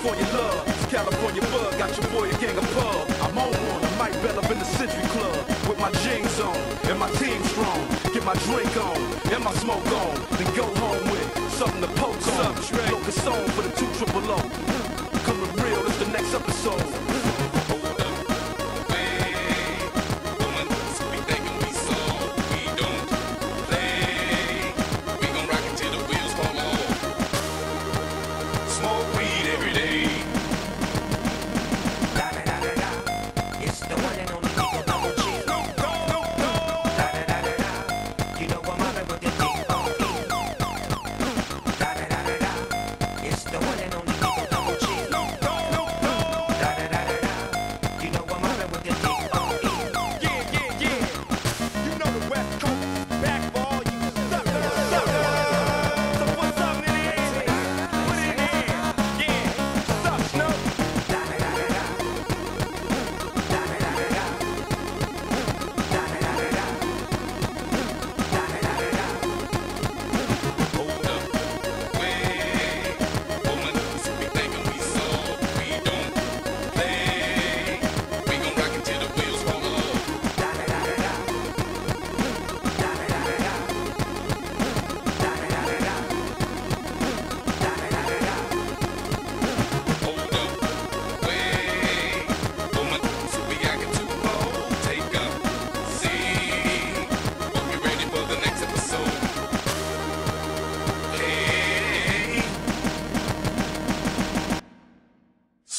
California love, California bug, got your boy a gang of pub. I'm on one, I might bell up in the Century Club with my jeans on and my team strong. Get my drink on and my smoke on, then go home with something to poke on. Focus on for the two triple O. Coming real, it's the next episode. smoke.